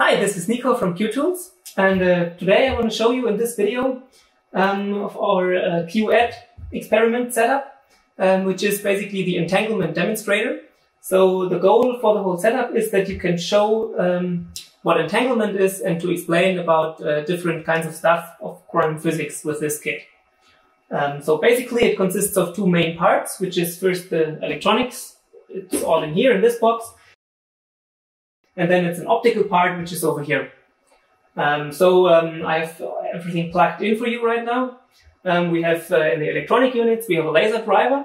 Hi, this is Nico from qutools, and uh, today I want to show you in this video um, of our uh, quED experiment setup, um, which is basically the entanglement demonstrator. So the goal for the whole setup is that you can show um, what entanglement is and to explain about uh, different kinds of stuff of quantum physics with this kit. Um, so basically it consists of two main parts, which is first the electronics. It's all in here in this box and then it's an optical part which is over here. Um, so um, I have everything plugged in for you right now. Um, we have uh, in the electronic units, we have a laser driver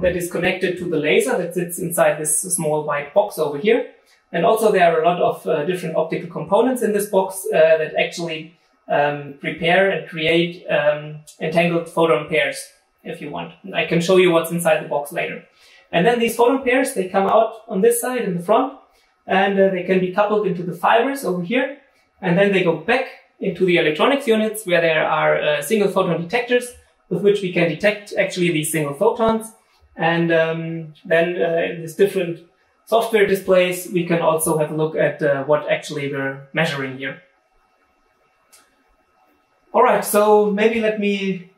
that is connected to the laser that sits inside this small white box over here. And also there are a lot of uh, different optical components in this box uh, that actually um, prepare and create um, entangled photon pairs if you want. I can show you what's inside the box later. And then these photon pairs, they come out on this side in the front and uh, they can be coupled into the fibers over here. And then they go back into the electronics units where there are uh, single photon detectors with which we can detect actually these single photons. And um, then uh, in these different software displays, we can also have a look at uh, what actually we're measuring here. All right, so maybe let me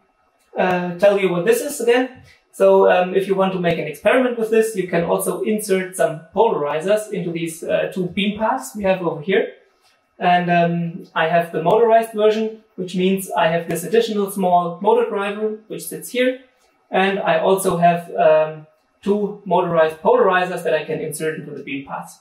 uh, tell you what this is again. So um, if you want to make an experiment with this, you can also insert some polarizers into these uh, two beam paths we have over here. And um, I have the motorized version, which means I have this additional small motor driver, which sits here. And I also have um, two motorized polarizers that I can insert into the beam paths.